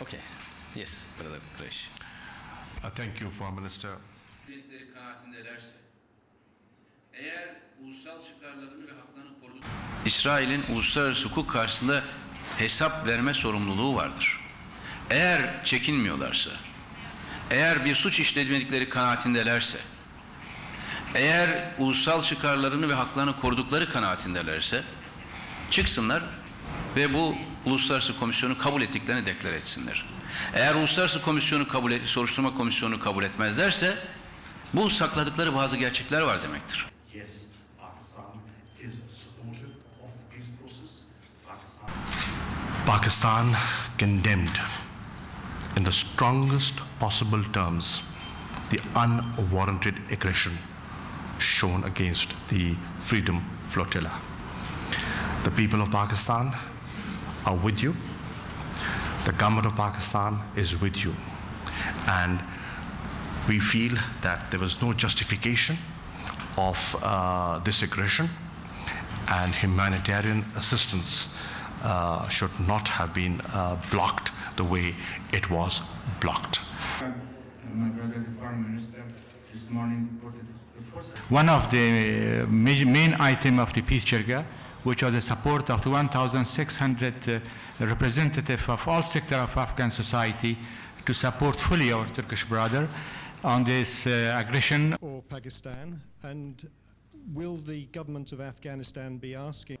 Okay. Yes, Brother Krish. Uh, Thank you, Foreign Minister. Devletleri kanaatindelerse, eğer ulusal çıkarlarını ve haklarını koruduk... İsrail'in uluslararası hukuk karşısında hesap verme sorumluluğu vardır. Eğer çekinmiyorlarsa, eğer bir suç işlemedikleri kanaatindelerse, eğer ulusal çıkarlarını ve haklarını korudukları kanaatindelerse, çıksınlar ve bu uluslararası komisyonu kabul ettiklerini deklar etsinler. Eğer uluslararası komisyonu kabul et, soruşturma komisyonu kabul etmezlerse bu sakladıkları bazı gerçekler var demektir. Pakistan condemned in the strongest possible terms the unwarranted aggression shown against the Freedom Flotilla. The people of Pakistan are with you. The government of Pakistan is with you. And we feel that there was no justification of uh, this aggression and humanitarian assistance uh, should not have been uh, blocked the way it was blocked. My brother, the foreign minister, this morning reported the first One of the uh, main item of the peace jirga, which was the support of 1,600 uh, representative of all sectors of Afghan society to support fully our Turkish brother on this uh, aggression or Pakistan? And will the government of Afghanistan be asking